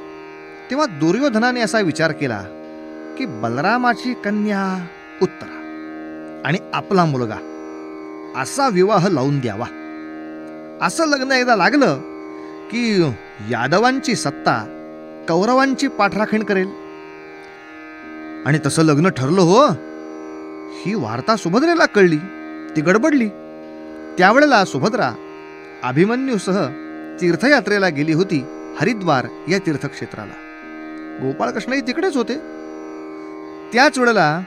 तेव्हा दुर्योधनाने असा विचार केला की बलरामाची कन्या उत्तरा आणि आपला मुलगा असा विवाह लावून द्यावा. असं लग्न एकदा लागलं की यादवांची सत्ता कौरवांची पाठराखण करेल. आणि तसं लग्न ठरलं हो. ही वार्ता सुभद्रेला कळली ती गडबडली. त्यावेळेला सुभद्रा अभिमन्यूसह तीर्थयात्रेला गेली होती हरिद्वार या तीर्थक्षेत्राला. गोपाळकृष्णही तिकडेच होते. त्याच वेळेला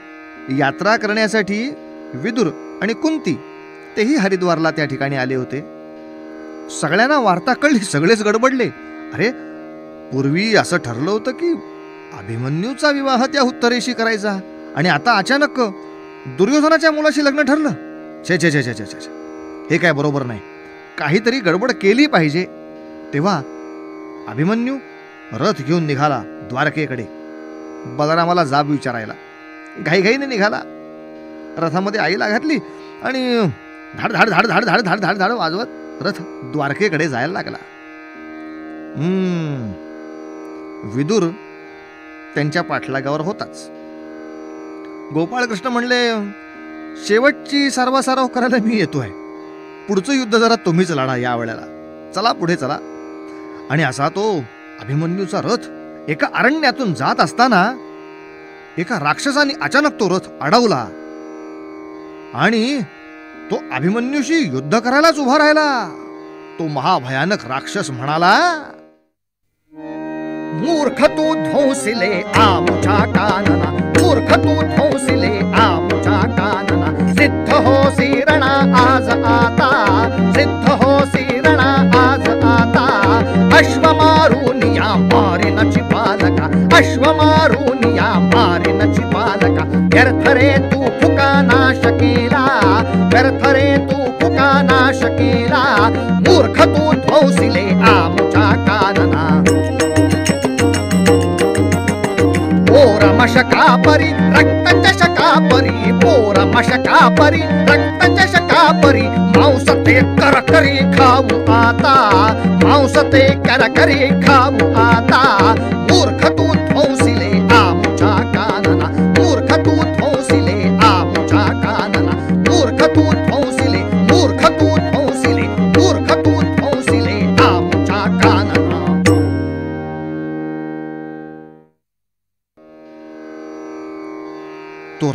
यात्रा करण्यासाठी विदुर आणि कुंती तेही हरिद्वारला त्या ठिकाणी आले होते. सगळ्यांना वार्ता कळली सगळेच गडबडले. अरे पूर्वी असं ठरलं होतं की अभिमन्यूचा विवाह त्या उत्तरेशी करायचा. आणि आता अचानक दुर्योधनाच्या मुलाशी लग्न ठरलं. छे छे छे छे छे छे. हे काय बरोबर नाही. काहीतरी गडबड केली पाहिजे. तेव्हा अभिमन्यू रथ घेऊन निघाला द्वारकेकडे. बलरामाला जाब विचारायला. घाईघाईने निघाला. रथामध्ये आईला घातली आणि धाड धाड धाड धाड धाड धाड धाड धाड वाजवत रथ द्वारकेकडे जायला लागला. हम्म. विदुर त्यांच्या पाठलागावर होताच. गोपाळकृष्ण म्हणले शेवटची सारवासारव करायला मी येतोय. पुढचं युद्ध जरा तुम्हीच लढा या वेळेला. चला पुढे चला. आणि असा तो अभिमन्यूचा रथ एका अरण्यातून जात असताना एका राक्षसाने अचानक तो रथ अडवला. आणि तो अभिमन्यूशी युद्ध करायलाच उभा राहिला. तो महाभयानक राक्षस म्हणाला मूर्ख तू ध्वंसिले आमच्या कानना मूर्ख तू ध्वंसिले आमच्या कानना सिद्ध हो सिरणा आज आता सिद्ध हो सिरणा आज आता अश्व मारून या मारिनची पालका अश्व मारून या मारिनची मूर्खतो ध्वंसिले आमुच्या कानना पोरमशका परी रक्तचषका परी पोरमशका परी रक्त चषका परी मांस ते करकरी खाऊ आता मांस ते करकरी खाऊ आता। मूर्ख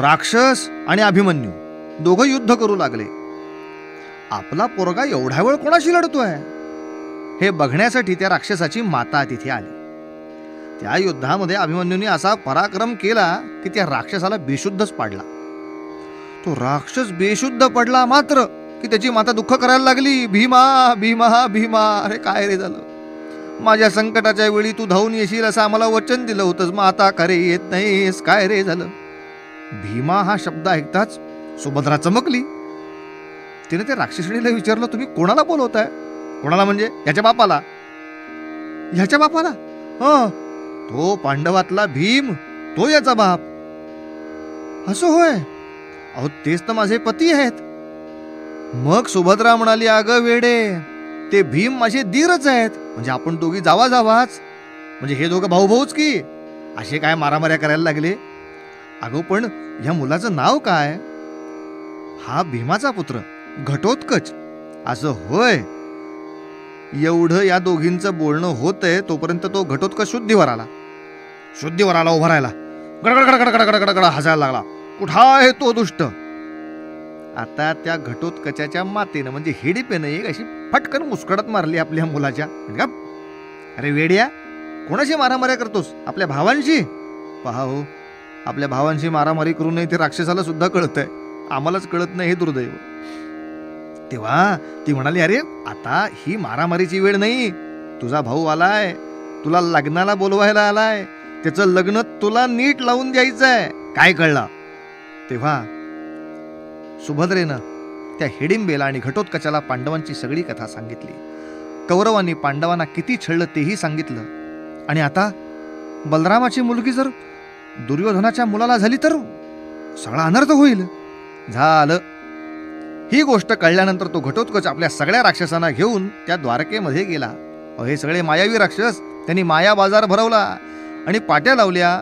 राक्षस आणि अभिमन्यू दोघं युद्ध करू लागले. आपला पोरगा एवढ्या वेळ कोणाशी लढतोय? हे बघण्यासाठी त्या राक्षसाची माता तिथे आली. त्या युद्धामध्ये अभिमन्यूने असा पराक्रम केला की त्या राक्षसाला बेशुद्धच पाडला. तो राक्षस बेशुद्ध पडला मात्र की त्याची माता दुःख करायला लागली. भीमा भीमा भीमा अरे काय रे झालं? माझ्या संकटाच्या वेळी तू धावून येशील असं आम्हाला वचन दिलं होतंस. माता करे येत नाहीस. काय रे झालं? भीमा हा शब्द ऐकताच सुभद्रा चमकली. तिने त्या राक्षसणीला विचारलं तुम्ही कोणाला बोलवताय? कोणाला म्हणजे? याच्या बापाला. ह्याच्या बापाला? ह तो पांडवातला भीम तो याचा बाप. असं होय? अहो तेच तर माझे पती आहेत. मग सुभद्रा म्हणाली अगं वेडे ते भीम माझे दीरच आहेत. म्हणजे आपण दोघी जावा जावाच म्हणजे हे दोघं भाऊ भाऊच की. असे काय मारामाऱ्या करायला लागले? अगो पण ह्या मुलाचं नाव काय? हा भीमाचा पुत्र घटोत्कच. असं होय. एवढं या दोघींचं बोलणं होतंय तोपर्यंत तो घटोत्कच शुद्धीवर आला. शुद्धीवर आला उभा राहिला. गडगड गडगड गडगड गड हसायला लागला. कुठा आहे तो दुष्ट? आता त्या घटोत्कचाच्या मातेनं म्हणजे हिडीपेनं एक अशी फटकन मुस्कडत मारली आपल्या मुलाच्या. का अरे वेड्या कोणाशी मारामाऱ्या करतोस? आपल्या भावांशी? पहा. हो आपल्या भावांशी मारामारी करू नये ते राक्षसाला सुद्धा कळतंय. आम्हालाच कळत नाही हे दुर्दैव. तेव्हा ती म्हणाली अरे आता ही मारामारीची वेळ नाही. तुझा भाऊ आलाय. तुला लग्नाला बोलवायला आलाय. त्याचं लग्न तुला नीट लावून द्यायचंय. काय कळलं? तेव्हा सुभद्रेनं त्या हिडिंबेला आणि घटोत्कचाला पांडवांची सगळी कथा सांगितली. कौरवांनी पांडवांना किती छळलं तेही सांगितलं. आणि आता बलरामाची मुलगी जर दुर्योधनाच्या मुलाला झाली तर सगळा अनर्थ होईल. झालं. ही गोष्ट कळल्यानंतर तो घटोत्कच आपल्या सगळ्या राक्षसांना घेऊन त्या द्वारकेमध्ये गेला. हे सगळे मायावी राक्षस त्यांनी माया बाजार भरवला आणि पाट्या लावल्या.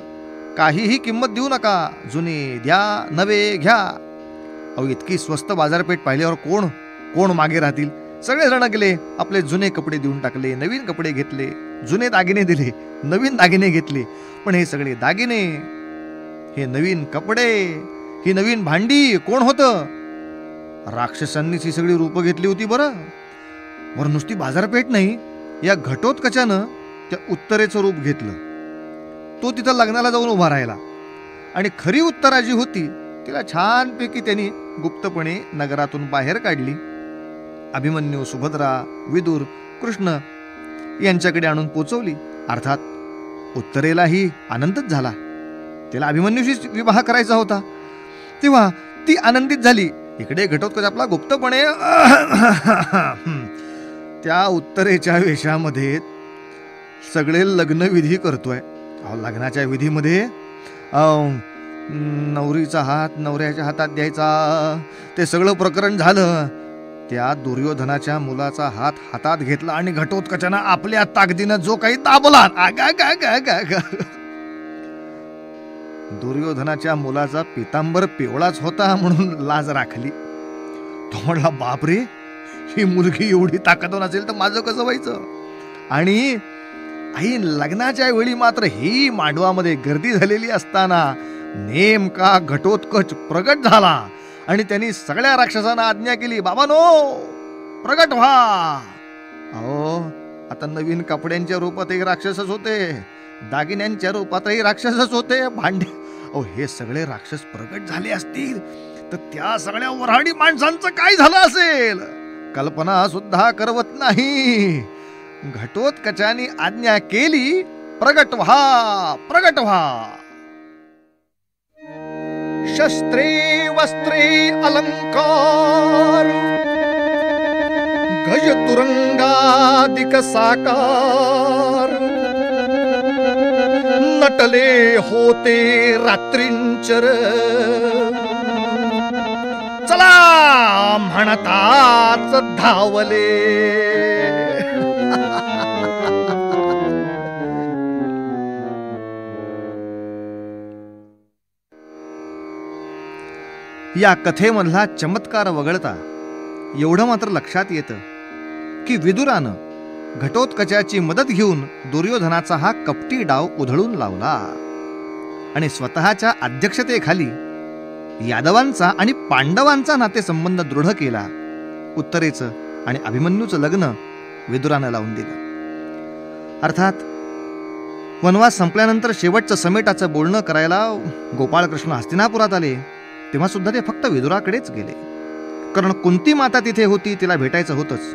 काहीही किंमत देऊ नका जुने द्या नवे घ्या. अहो इतकी स्वस्त बाजारपेठ पाहिल्यावर कोण कोण मागे राहतील? सगळेजण गेले आपले जुने कपडे देऊन टाकले नवीन कपडे घेतले जुने दागिने दिले नवीन दागिने घेतले. पण हे सगळे दागिने हे नवीन कपडे ही नवीन भांडी कोण होतं? राक्षसांनीच ही सगळी रूपं घेतली होती बरं. बरं नुसती बाजारपेठ नाही या घटोत्कचानं त्या उत्तरेचं रूप घेतलं. तो तिथं लग्नाला जाऊन उभा राहिला. आणि खरी उत्तरा जी होती तिला छानपैकी त्यांनी गुप्तपणे नगरातून बाहेर काढली. अभिमन्यू सुभद्रा विदुर कृष्ण यांच्याकडे आणून पोचवली. अर्थात उत्तरेलाही आनंदच झाला. तिला अभिमन्यूशीच विवाह करायचा होता. तेव्हा ती आनंदित झाली. इकडे घटोत्कच आपला गुप्तपणे त्या उत्तरेच्या वेशामध्ये सगळे लग्नविधी करतोय. अहो, लग्नाच्या विधीमध्ये अहो, नवरीचा हात नवऱ्याच्या हातात द्यायचा. ते सगळं प्रकरण झालं. त्या दुर्योधनाच्या मुलाचा हात हातात घेतला आणि घटोत्कचानं आपल्या ताकदीनं जो काही दाबला. गा गा दुर्योधनाच्या मुलाचा पितांबर पिवळाच होता म्हणून लाज राखली. तो म्हणला बापरे ही मुलगी एवढी ताकदवान असेल तर माझं कसं व्हायचं? आणि आई लग्नाच्या वेळी मात्र ही मांडवामध्ये गर्दी झालेली असताना नेमका घटोत्कच प्रगट झाला. आणि त्यांनी सगळ्या राक्षसांना आज्ञा केली बाबा नो! प्रगट व्हा! अहो आता नवीन कपड्यांच्या रूपातही राक्षसच होते दागिन्यांच्या रूपातही राक्षसच होते भांडे अहो हे सगळे राक्षस प्रगट झाले असतील तर त्या सगळ्या वऱ्हाडी माणसांचं काय झालं असेल? कल्पना सुद्धा करवत नाही. घटोत्कचानी आज्ञा केली प्रगट व्हा प्रगट व्हा! शस्त्रे वस्त्रे अलंकार गज तुरंगादिक साकार। नटले होते रात्रींचर। चला म्हणताच धावले। या कथेमधला चमत्कार वगळता एवढं मात्र लक्षात येतं की विदुरानं घटोत्कचाची मदत घेऊन दुर्योधनाचा हा कपटी डाव उधळून लावला. आणि स्वतःच्या अध्यक्षतेखाली यादवांचा आणि पांडवांचा नातेसंबंध दृढ केला. उत्तरेचं आणि अभिमन्यूचं लग्न विदुरानं लावून दिलं. अर्थात वनवास संपल्यानंतर शेवटचं समेटाचं बोलणं करायला गोपाळकृष्ण हस्तिनापुरात आले. तेव्हा सुद्धा ते फक्त विदुराकडेच गेले. कारण कुंती माता तिथे होती तिला भेटायचं होतंच.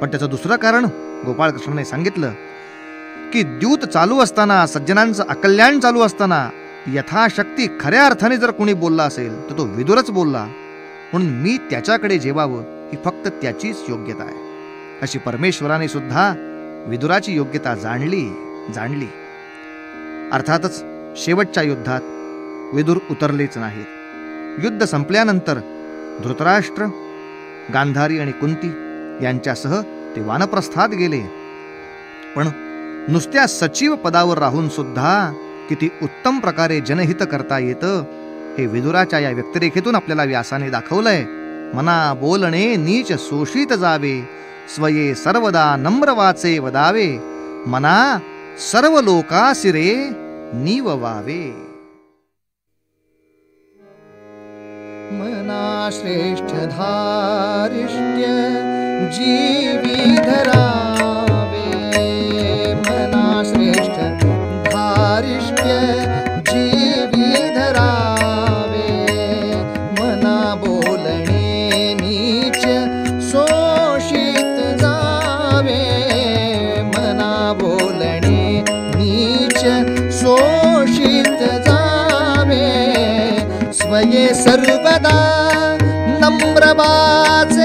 पण त्याचं दुसरं कारण गोपाळकृष्णाने सांगितलं की द्यूत चालू असताना सज्जनांचं अकल्याण चालू असताना यथाशक्ती खऱ्या अर्थाने जर कोणी बोलला असेल तर तो विदुरच बोलला. म्हणून मी त्याच्याकडे जेवावं ही फक्त त्याचीच योग्यता आहे. अशी परमेश्वराने सुद्धा विदुराची योग्यता जाणली जाणली. अर्थातच शेवटच्या युद्धात विदुर उतरलेच नाहीत. युद्ध संपल्यानंतर धृतराष्ट्र गांधारी आणि कुंती यांच्यासह ते वानप्रस्थात गेले. पण नुसत्या सचिव पदावर राहून सुद्धा किती उत्तम प्रकारे जनहित करता येतं हे विदुराच्या या व्यक्तिरेखेतून आपल्याला व्यासाने दाखवलंय. मना बोलणे नीच शोषित जावे स्वये सर्वदा नम्र वाचे वदावे. मना सर्व लोकासिरे नीव वावे. मना श्रेष्ठधारिष्ट्य जीविधरा। स्वये सर्वदा नम्रवाच